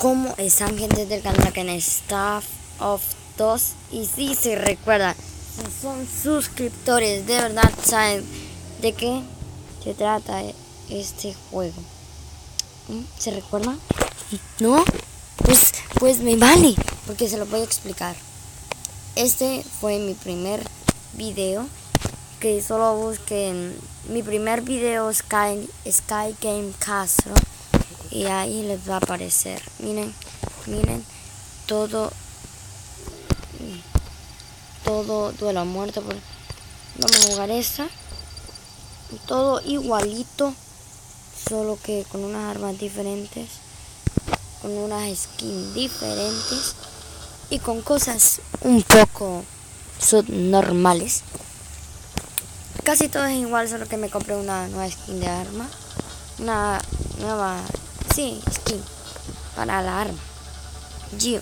¿Cómo están gente del canal que en Staff of 2? Y si se recuerdan, si son suscriptores, de verdad saben de qué se trata este juego. ¿Mm? ¿Se recuerdan? ¿No? Pues, pues me vale, porque se lo voy a explicar. Este fue mi primer video, que solo busquen mi primer video Sky, Sky Game Castro y ahí les va a aparecer. Miren, miren, todo, todo duelo a muerte. Vamos a jugar esta. Todo igualito, solo que con unas armas diferentes, con unas skins diferentes y con cosas un poco subnormales. Casi todo es igual, solo que me compré una nueva skin de arma. Una nueva Sí, skin. Para la arma. Gio.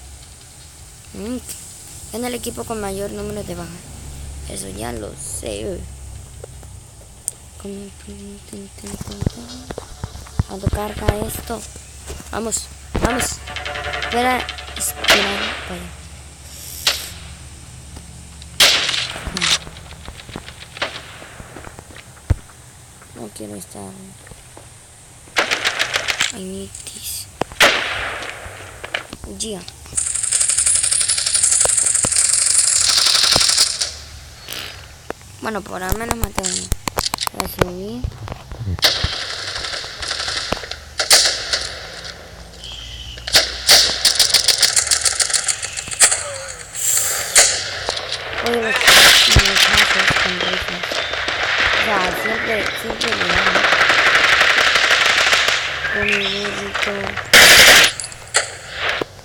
Mm. En el equipo con mayor número de bajas. Eso ya lo sé. Cuando carga esto. Vamos, vamos. Espera. No quiero estar. I need this. Gia. Bueno, por lo menos maté uno. Voy a subir. Oye, los dan con mi burrito.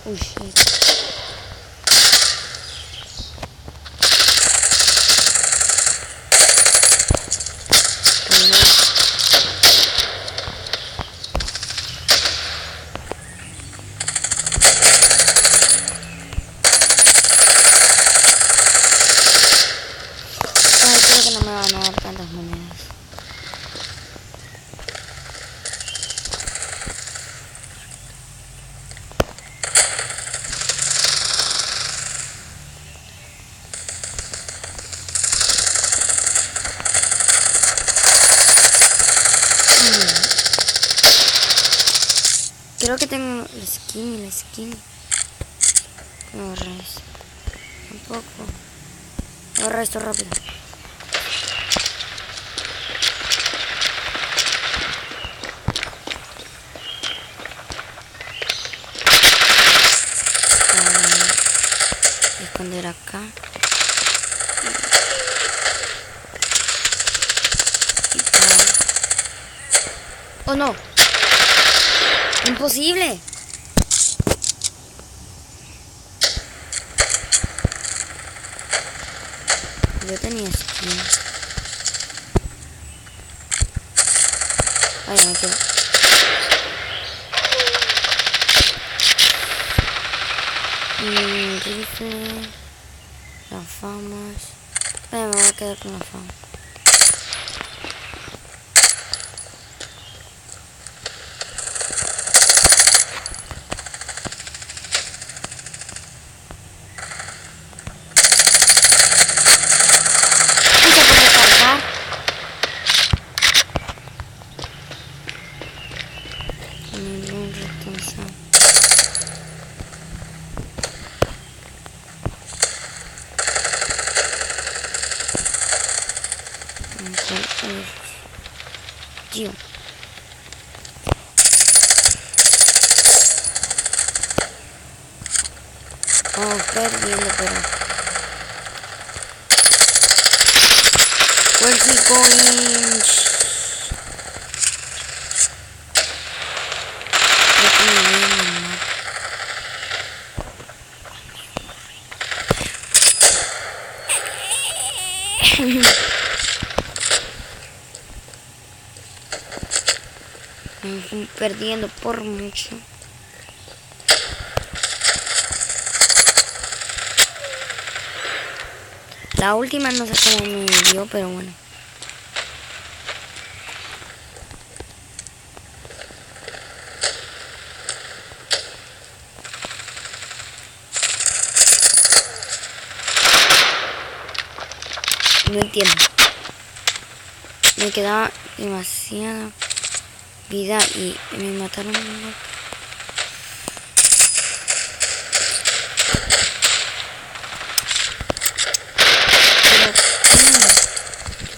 Uy, shit. Ay, creo que no me van a dar tantas monedas. Creo que tengo la skin la skin. No eso. Tampoco. Agarra esto rápido. Esconder acá. Oh no. Imposible. Yo tenía skin. Ay, me quedo. Mm, rifle. Las famas. Ay, me voy a quedar con la fama. Y se puede cargar. Ningún responsable. Entonces, yo. Vamos perdiendo, pero. Where's he going? Creo que me voy a mamar. Me fui perdiendo por mucho. La última no sé cómo me dio, pero bueno. No entiendo. Me quedaba demasiada vida y me mataron.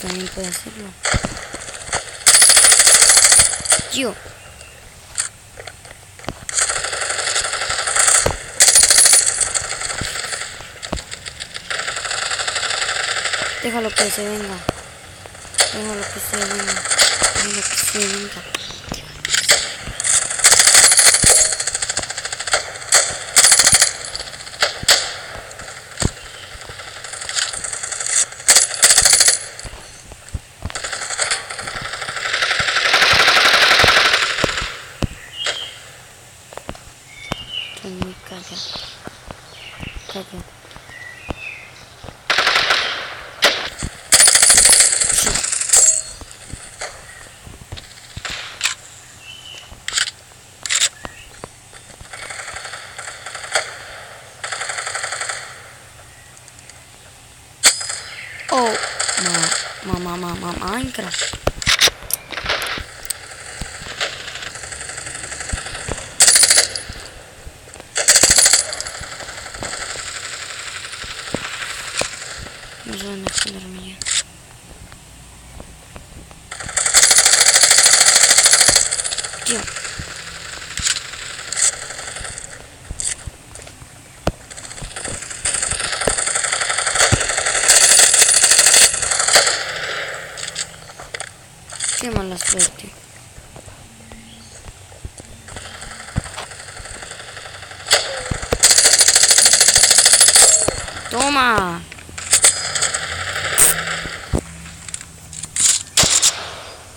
También puedes hacerlo. Yo. Déjalo que se venga. Déjalo que se venga. Déjalo que se venga. Tô me Oh, ma, ma, ma, ma, Minecraft. No sé dónde esconderme ya. Tío. Qué mala suerte. Toma.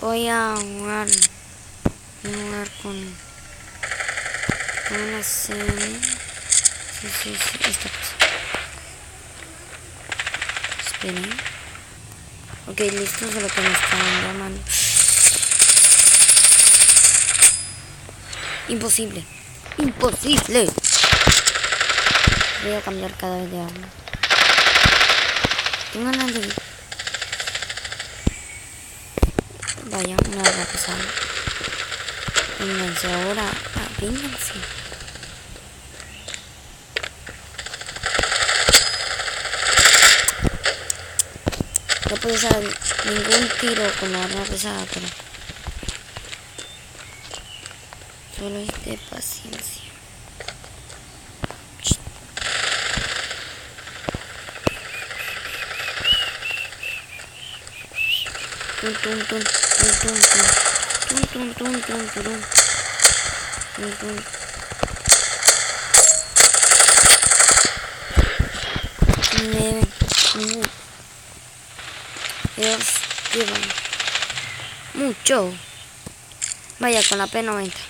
Voy a jugar, voy a jugar con, con una serie. Sí, sí, sí, esta cosa. Esperen. Ok, listo, solo que me están llamando. Imposible. Imposible. Voy a cambiar cada vez de arma. Tengo ganas de... Vaya, una arma pesada. Vénganse ahora. Ah. No puedo usar ningún tiro con la arma pesada, pero... Solo es de paciencia. Tum, tum, tum, tum. Tum, tum, tum, tum, mucho. Vaya con la P90.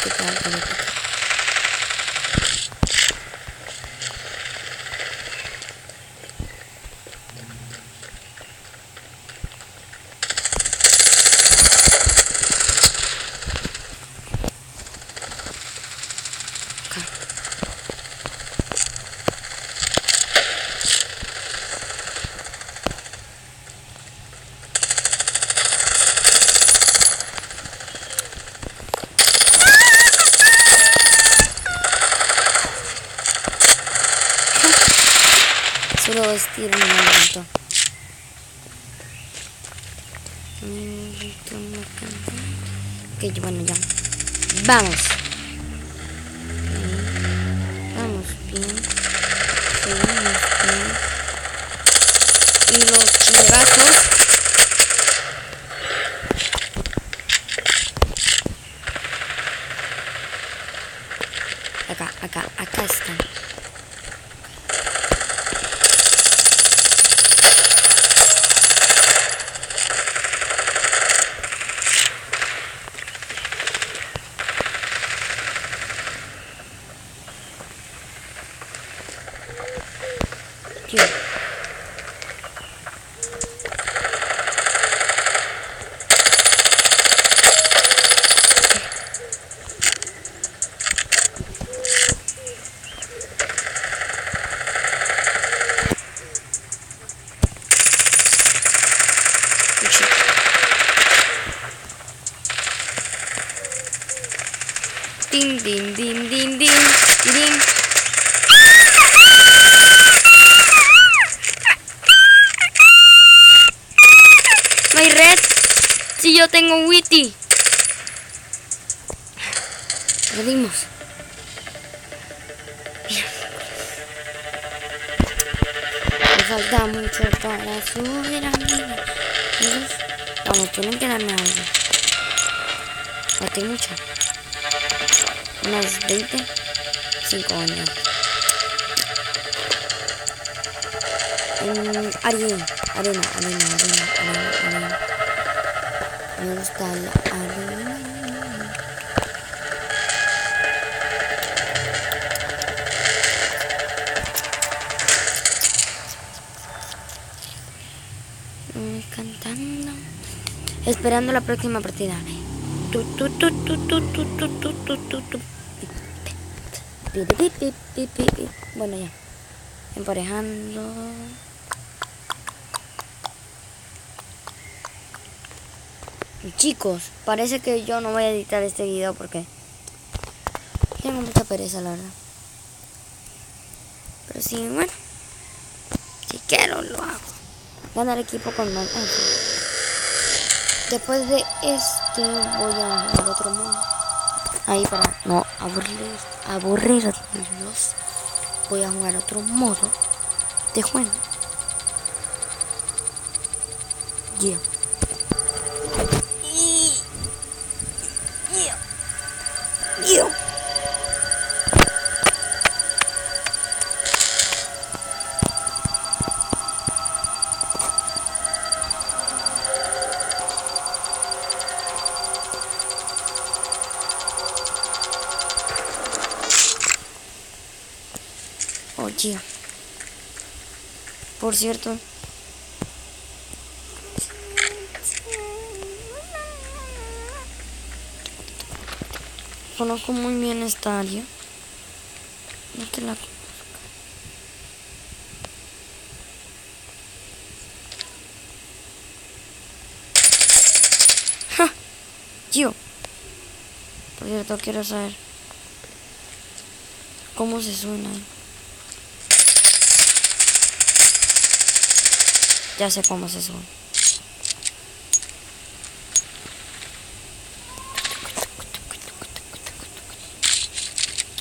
Ah, no te queda política. Solo Bueno, ya. Vamos. Vamos bien. Y los chingazos. Acá, acá, acá están. Tío. Din, din, din, din. No hay red. Si yo tengo witty. Perdimos. Me falta mucho para subir a. Vamos, tienen que darme algo. Falta mucho. Unas 20. 5 años. Mm, arena, arena, arena, arena, arena, arena. Arena. Pi, pi, pi, pi. Bueno, ya. Emparejando. Chicos, parece que yo no voy a editar este video porque tengo mucha pereza, la verdad. Pero sí, bueno, si quiero lo hago. Ganar equipo con más. Después de este voy a jugar otro modo. Ahí para no aburrir, aburrirlos. Voy a jugar otro modo de juego. Yeah. Yo. Oye. Por cierto. Conozco muy bien esta área. No te la. ¡Ja! Yo. Por cierto, quiero saber cómo se suena. Ya sé cómo se suena.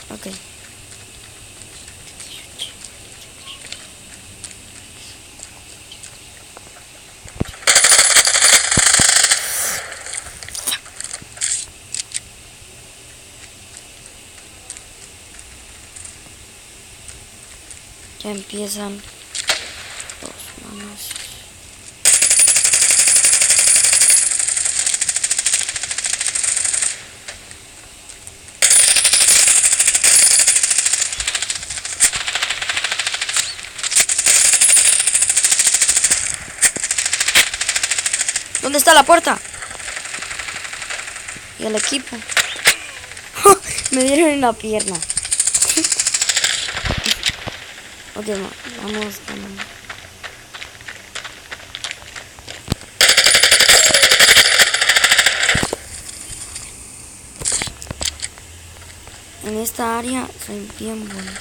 Ok. Ya empiezan los manos. ¿Dónde está la puerta? Y el equipo. Me dieron en la pierna. ok, vamos ganando. En esta área soy bien bueno.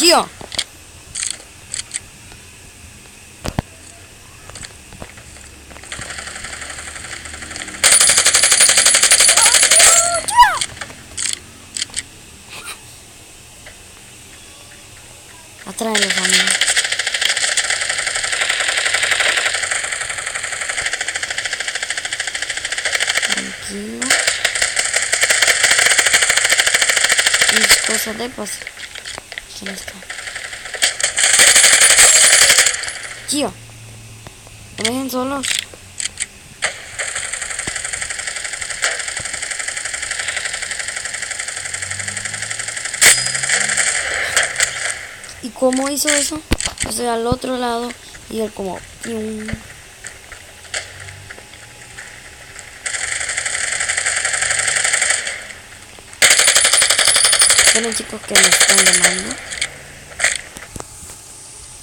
Gio. Mí. Tranquilo. Mis cosas de. ¿Quién está? ¿Cómo hizo eso? Pues, Yo estoy al otro lado y él como... Bueno chicos que me están llamando.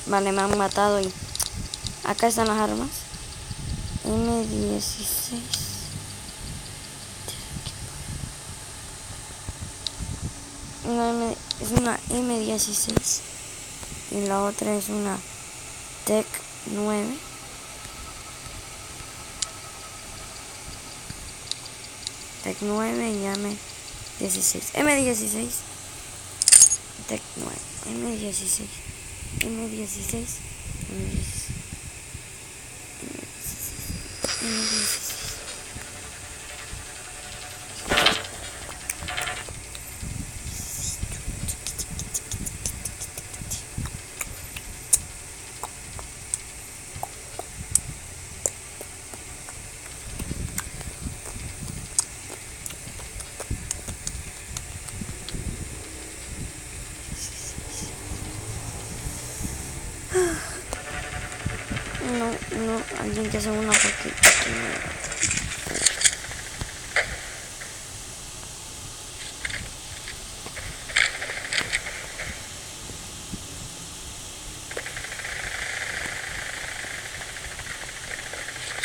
Vale, me han matado y... Acá están las armas. M16. Una M... Es una M16 y la otra es una Tech 9 Tech 9 y AM16 M16 Tech 9 M16 M16 M16 M16, M16. Que una porque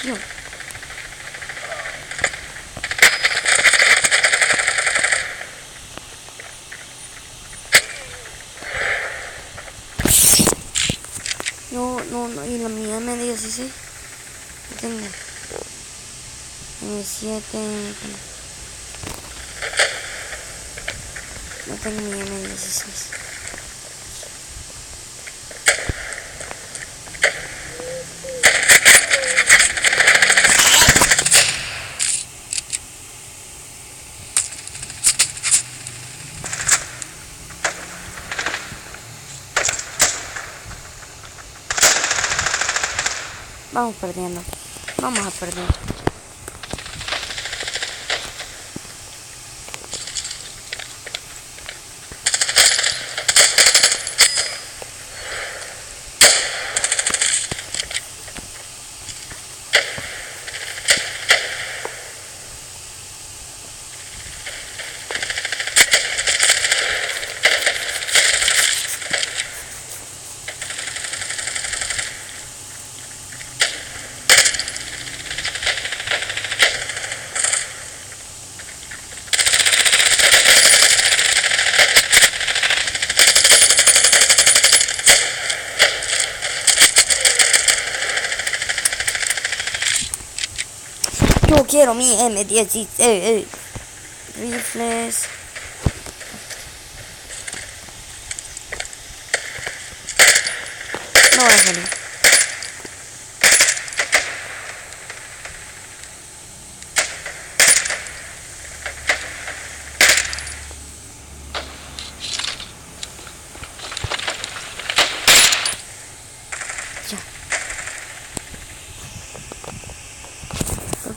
Yo. No, no, no, y la mía M16. ¿Qué tengo? M7. No tengo mi M16. Vamos perdiendo. Vamos a perder. Yo quiero mi M16. Rifles. No va a salir.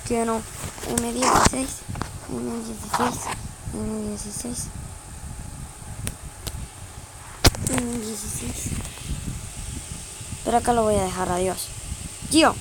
quiero M16, M16, M16, M16. Pero acá lo voy a dejar, adiós. Yo.